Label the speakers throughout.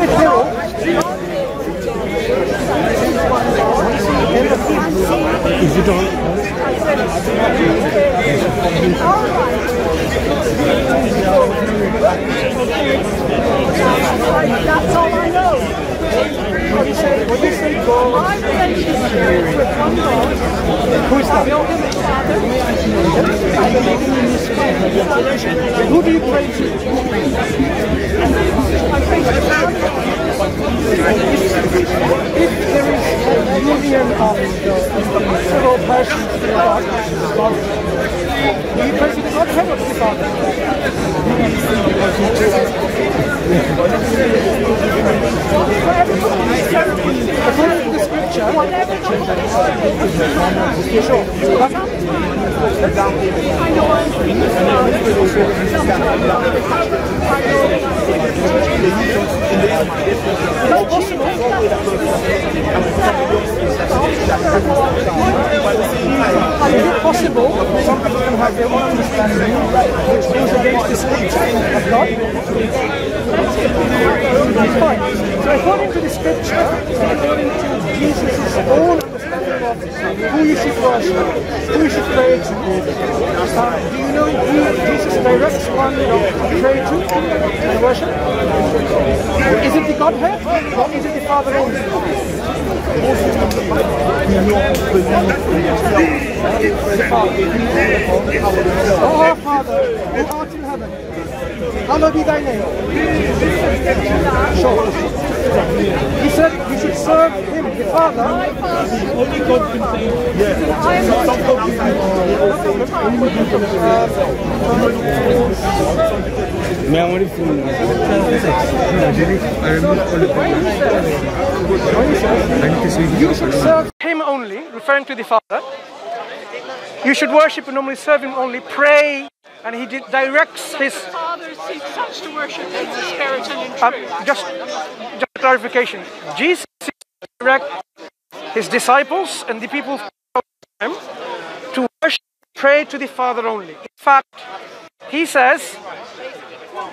Speaker 1: Is it all?
Speaker 2: That's all I know. You say, when you say God, my relationship with one God, who is that? I believe in His Spirit. Who do you pray to? I pray to God. If there is a several persons the Godhead or to the Father? According to the scripture, some people have their own understanding which goes against the of God? Fine. So according to the scripture, according to Jesus' own understanding of who you should worship, who you should pray to, uh, do you know who Jesus directs one to pray to and worship? Is it the Godhead or is it the Father only? Oh, our Father, who art খাবেন be বিদায় নেই He said we should serve him, the Father.
Speaker 1: Only God can save. You... I removed. I need to see
Speaker 2: you. You should serve him only, referring to the Father. You should worship and normally serve him only, pray, and he di- directs his.
Speaker 3: Father seeks such to worship in the spirit and in
Speaker 2: Uh, just, just clarification. Jesus seeks to direct his disciples and the people him to worship, pray to the Father only. In fact, he says,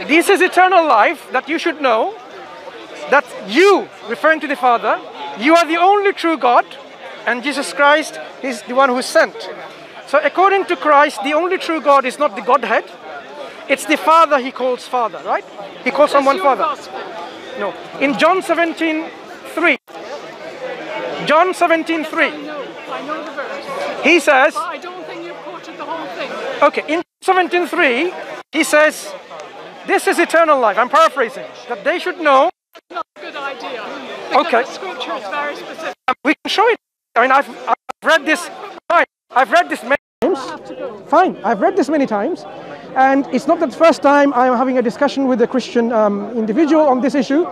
Speaker 2: "This is eternal life that you should know that you, referring to the Father, you are the only true God, and Jesus Christ is the one who is sent. So, according to Christ, the only true God is not the Godhead, it's the Father he calls Father, right? He calls someone Father.
Speaker 3: gospel.
Speaker 2: No. In John 17 3, John 17 3,
Speaker 3: I know, I know the verse.
Speaker 2: he says,
Speaker 3: But I don't think you've quoted the whole thing.
Speaker 2: okay, in 17 3, he says, This is eternal life. I'm paraphrasing. That they should know,
Speaker 3: Not a good idea. Because
Speaker 2: Okay.
Speaker 3: the scripture is very specific.
Speaker 2: we can show it. I mean, I've, I've read this, fine, I've read this many times. Fine, I've read this many times, and it's not the first time I'm having a discussion with a Christian um, individual on this issue.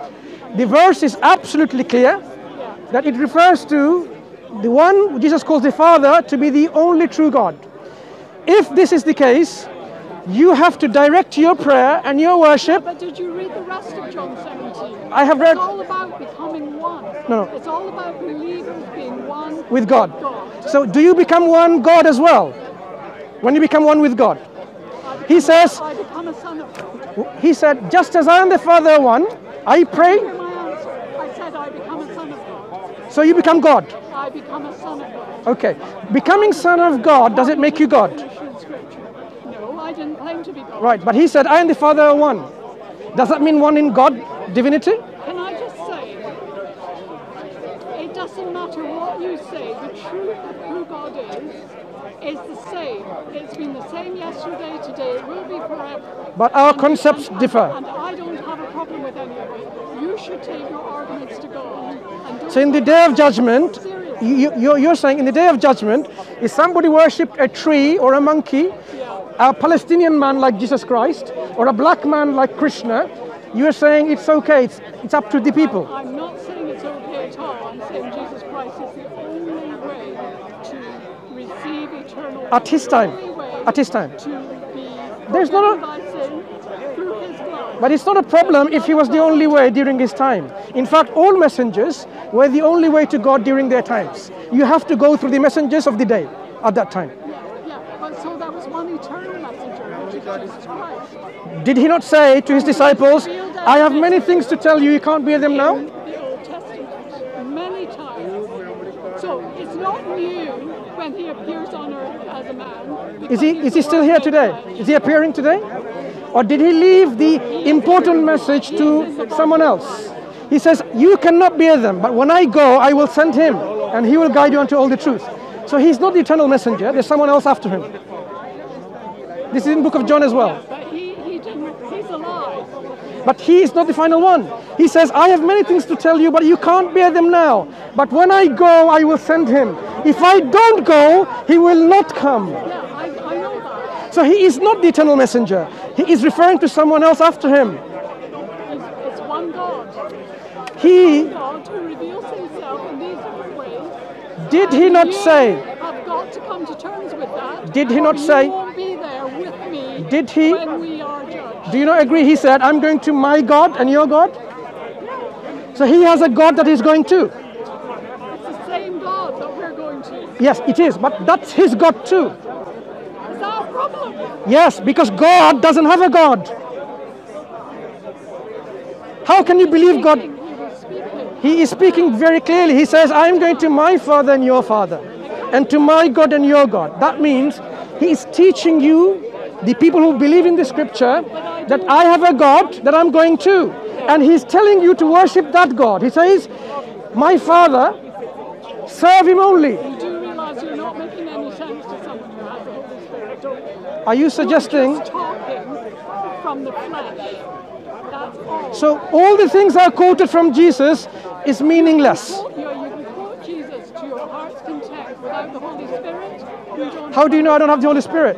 Speaker 2: The verse is absolutely clear that it refers to the one Jesus calls the Father to be the only true God. If this is the case, you have to direct your prayer and your worship.
Speaker 3: But did you read the rest of John 17?
Speaker 2: I have read
Speaker 3: It's all about becoming one.
Speaker 2: No, no.
Speaker 3: It's all about believers being one
Speaker 2: with God.
Speaker 3: God.
Speaker 2: So, do you become one God as well? When you become one with God, He says,
Speaker 3: I become a son of God.
Speaker 2: He said, just as I am the Father one, I pray,
Speaker 3: Hear my answer. I said I become a son of God.
Speaker 2: so you become God.
Speaker 3: I become a son of God.
Speaker 2: Okay. Becoming son of God, does it make you God?
Speaker 3: Definition in scripture. No, I didn't claim to be God.
Speaker 2: Right, but he said, I am the Father are one. Does that mean one in God divinity?
Speaker 3: Can I just say, it doesn't matter what you say, the truth of who God is, is the same. It's been the same yesterday, today, it will be forever.
Speaker 2: But our
Speaker 3: And-
Speaker 2: concepts
Speaker 3: and-
Speaker 2: differ.
Speaker 3: And I don't have a problem with any of it. You should take your arguments to God. And don't
Speaker 2: So in the day of judgment, you, you're saying in the day of judgment, if somebody worshipped a tree or a monkey, a Palestinian man like Jesus Christ, or a black man like Krishna, you're saying it's okay, it's, it's up to the people.
Speaker 3: I'm not saying it's okay at all. I'm saying Jesus Christ is the only way to receive eternal life.
Speaker 2: At his time. At his time.
Speaker 3: To be
Speaker 2: There's not a-
Speaker 3: forgiven by sin through his blood.
Speaker 2: But it's not a problem if he was the only way during his time. In fact, all messengers were the only way to God during their times. You have to go through the messengers of the day at that time.
Speaker 3: Yeah, but so that was one eternal messenger, which is Jesus Christ.
Speaker 2: Did he not say to his disciples, I have many things to tell you, you can't bear them now?
Speaker 3: in the Old Testament many times. So it's not new when he appears on earth as a man.
Speaker 2: Is he, is he still here today? Is he appearing today? Or did he leave the important message to someone else? He says, You cannot bear them, but when I go, I will send him, and he will guide you unto all the truth. So he's not the eternal messenger, there's someone else after him. This is in the book of John as well.
Speaker 3: But he, he didn't, he's alive.
Speaker 2: But he is not the final one. He says, I have many things to tell you, but you can't bear them now. But when I go, I will send him. If I don't go, he will not come.
Speaker 3: Yeah, I, I know that.
Speaker 2: So he is not the eternal messenger. He is referring to someone else after him.
Speaker 3: It's one God.
Speaker 2: He
Speaker 3: God who reveals himself in these ways.
Speaker 2: did he not say,
Speaker 3: have got to come to terms with that.
Speaker 2: Did he not say-
Speaker 3: You won't be there with me
Speaker 2: Did he-
Speaker 3: when we are judged.
Speaker 2: do you not agree? He said, I'm going to my God and your God. So he has a God that he's going to.
Speaker 3: It's the same God that we're going to.
Speaker 2: Yes, it is, but that's his God too.
Speaker 3: Is that a problem?
Speaker 2: Yes, because God doesn't have a God. How can you believe God?
Speaker 3: He.
Speaker 2: He is speaking very clearly. He says, I'm going to my Father and your Father, and to my God and your God. That means he is teaching you, the people who believe in the scripture, that I have a God that I'm going to. And he's telling you to worship that God. He says, My Father, serve him only.
Speaker 3: You do realize you're not making any sense to someone who has the Holy Spirit, don't you?
Speaker 2: Are you suggesting?
Speaker 3: From the flesh. That's all.
Speaker 2: So all the things I quoted from Jesus is meaningless.
Speaker 3: You, you can Jesus to your heart's content without the Holy Spirit.
Speaker 2: How do you know I don't have the Holy Spirit?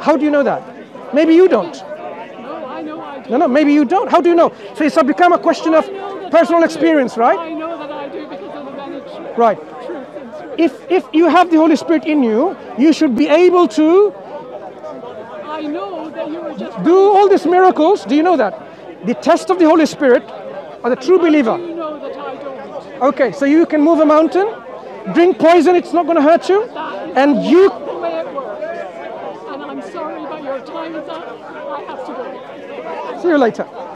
Speaker 3: You don't know.
Speaker 2: How do you know that? Maybe you don't.
Speaker 3: No, I know I do.
Speaker 2: No, no, maybe you don't. How do you know? So it's become a question of
Speaker 3: I know that
Speaker 2: personal experience, right?
Speaker 3: I know that I do because of the tr-
Speaker 2: Right.
Speaker 3: truth in Scripture.
Speaker 2: If if you have the Holy Spirit in you, you should be able to
Speaker 3: I know that you were just
Speaker 2: do all these miracles. Do you know that? The test of the Holy Spirit or the true believer.
Speaker 3: You know that I don't.
Speaker 2: Okay, so you can move a mountain, drink poison, it's not going to hurt you, and you.
Speaker 3: the way it works. And I'm sorry, but your time is up. I have to go.
Speaker 2: See you later.